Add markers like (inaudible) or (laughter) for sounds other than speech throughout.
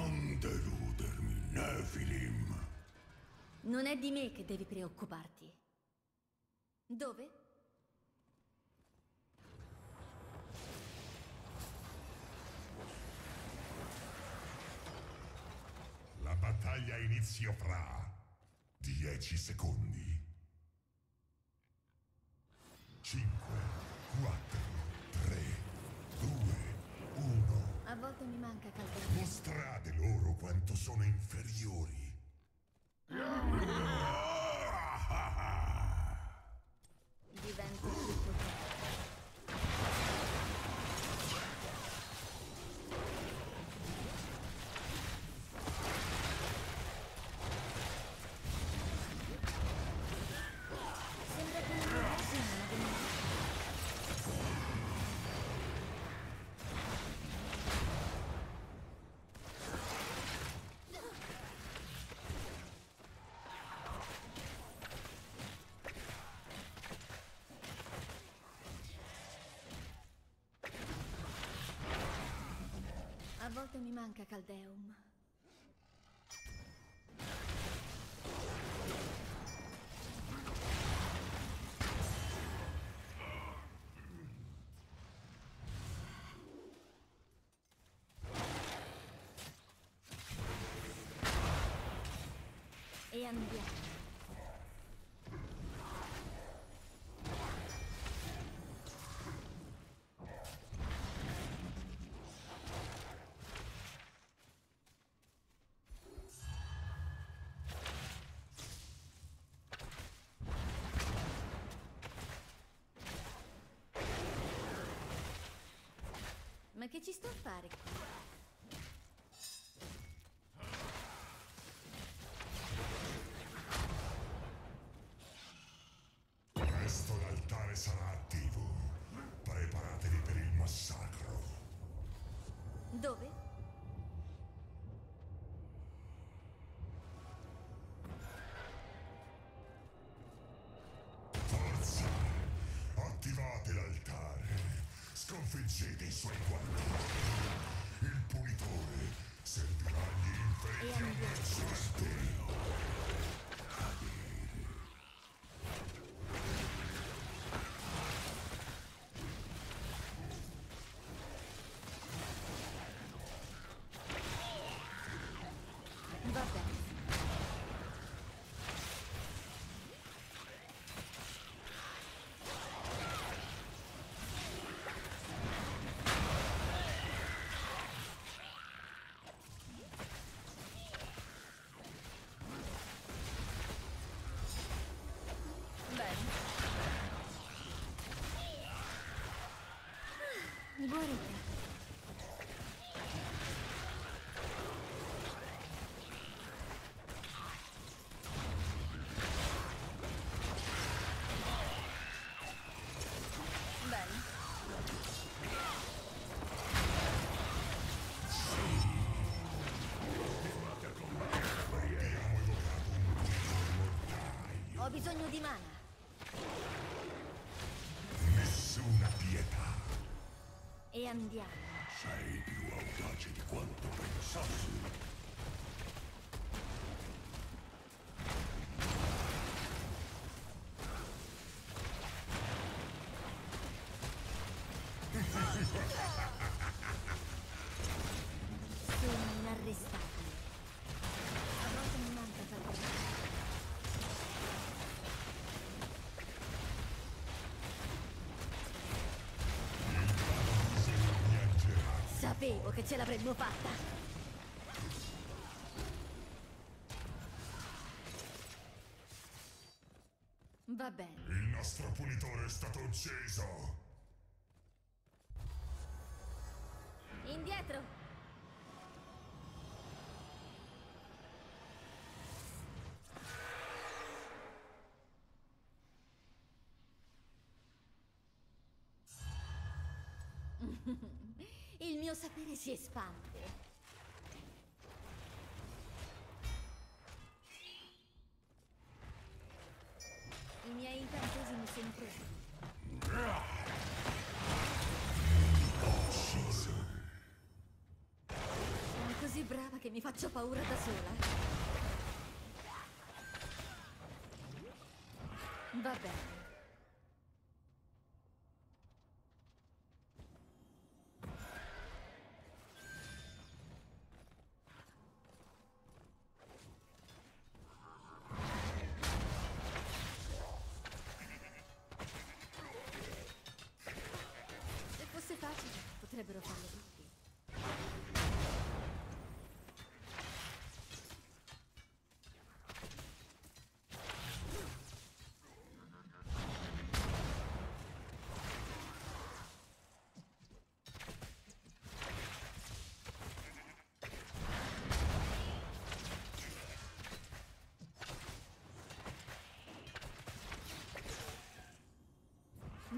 Non deludermi, Nephilim. Non è di me che devi preoccuparti. Dove? La battaglia inizia fra dieci secondi. 5, 4, A volte mi manca caldo. Mostrate loro quanto sono inferiori. Divento più potente. Sembra che non mi siano venuti. A volte mi manca Caldeum. E andiamo. Che ci sto a fare qui? Presto l'altare sarà attivo. Preparatevi per il massacro. Dove? Sconfiggete i suoi guardiani. Il punitore servirà agli inferi che andiamo. ammazzate. Va. Bene. Ah, Guarita. Ho bisogno di mana. Andiamo. Sei più audace di quanto pensassi. Sono inarrestabile. A volte mi manca qualcosa. Piangerà. Sapevo che ce l'avremmo fatta. Va bene. Il nostro punitore è stato ucciso. Indietro. (laughs) mio sapere si espande. I miei incantesimi sono pronti. così brava che mi faccio paura da sola. Va bene.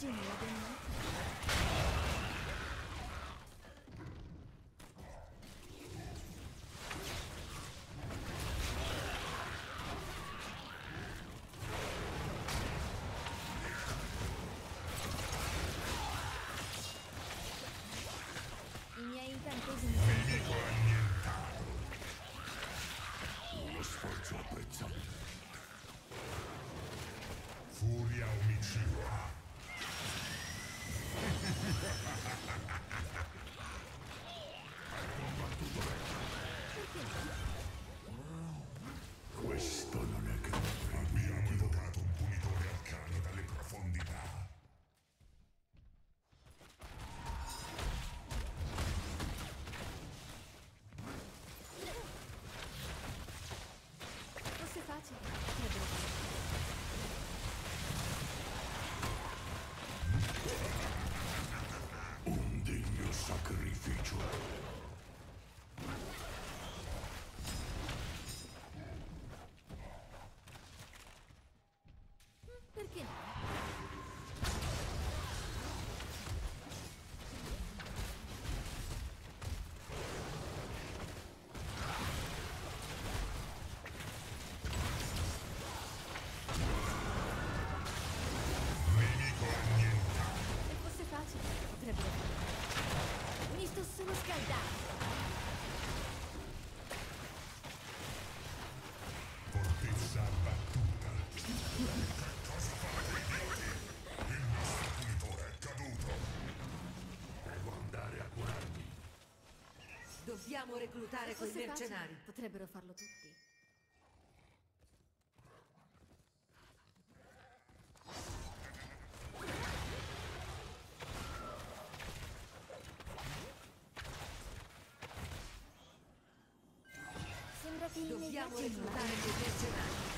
apprezzabile. Furia omicida. Questo potrebbero farlo. Mi sto solo scaldando. Fortezza abbattuta. Cosa fate idioti? Il nostro punitore è caduto. Devo andare a curarmi. Dobbiamo reclutare quei mercenari. facile, potrebbero farlo tutti. Dobbiamo reclutare quei mercenari.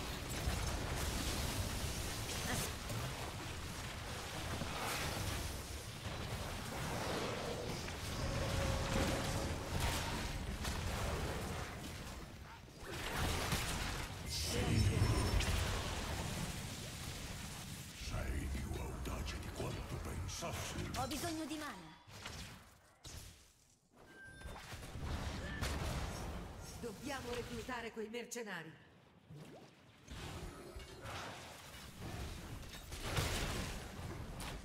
Sei più audace di quanto pensassi. Ho bisogno di mana. Reclutare quei mercenari.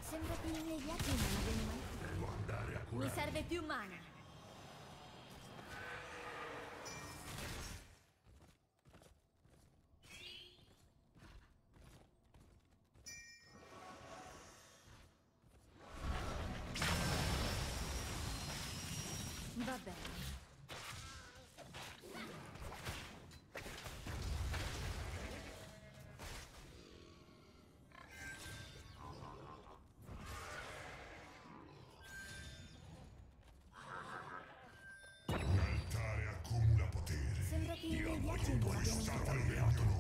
Sembra che i miei viaggi non abbiano mai... Devo andare a Mi curarmi. serve più mana. Noi abbiamo Usate il.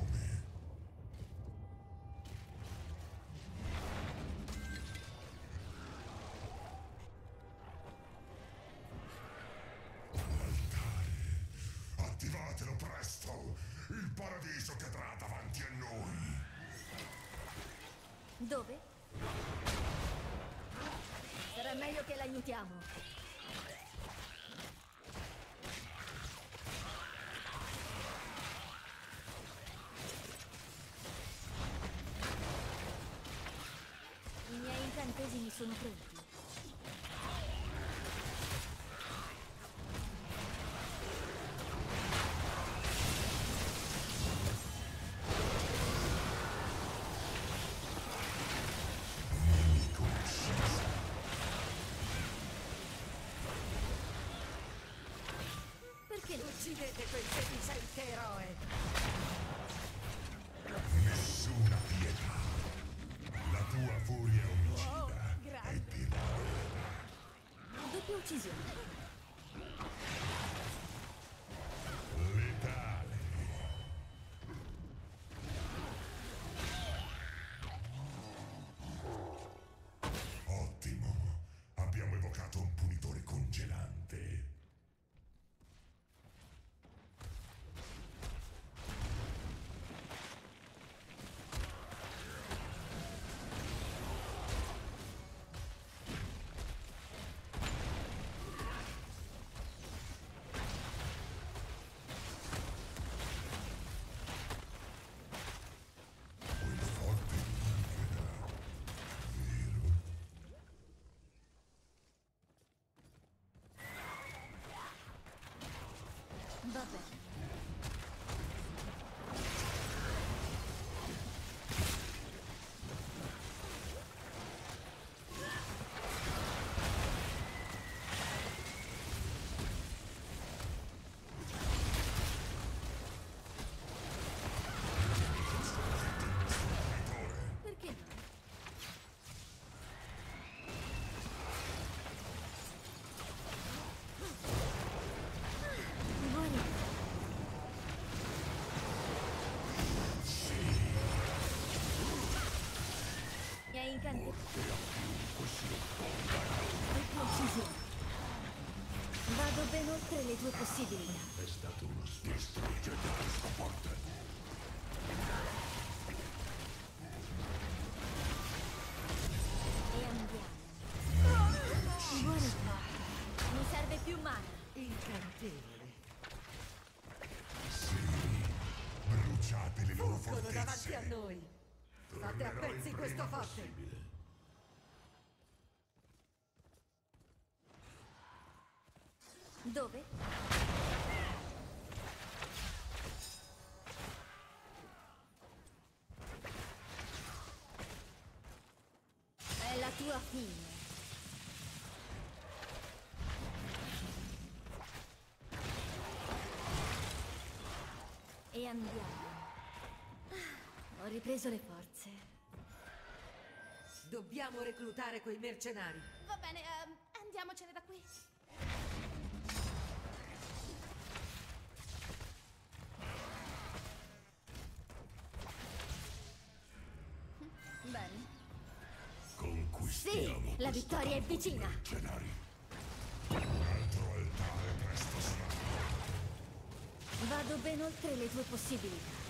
L'altare. Attivatelo presto! Il paradiso cadrà davanti a noi! Dove? Sarà meglio che l'aiutiamo. Uccidete quel sedicente eroe! Nessuna pietà! La tua furia omicida è grazie. di. Doppia uccisione. Va bene. Perché no? Buoni. Uccisione. Vado ben oltre le tue possibilità. È stato uno distruggete questa porta. Forte! Dove? È la tua fine. E andiamo. Ah, Ho ripreso le forze. Dobbiamo reclutare quei mercenari! Va bene, ehm, andiamocene da qui. Bene. Conquistiamo Sì, la vittoria è vicina. Cenari. Un altro altare presto sarà. Vado ben oltre le tue possibilità.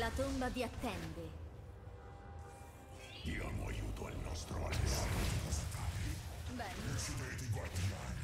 La tomba vi attende. Diamo aiuto al nostro alleato. Bene. Uccidete i guardiani.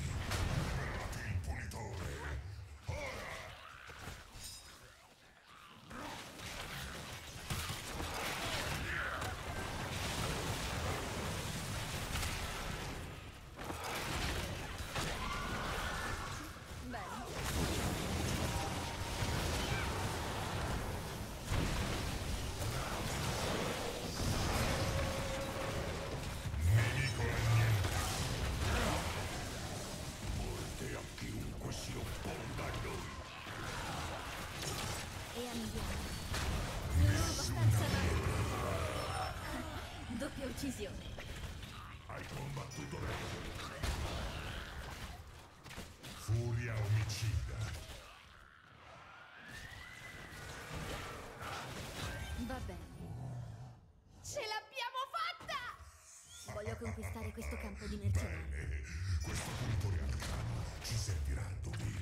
Voglio conquistare questo campo di mercenari. Bene, questo pulitore arcano ci servirà a dovere.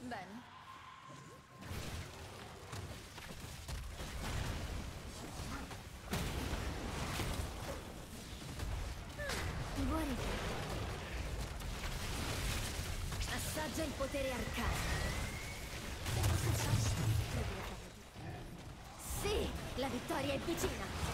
Bene. Buona idea. Assaggia il potere arcano. La vittoria è vicina.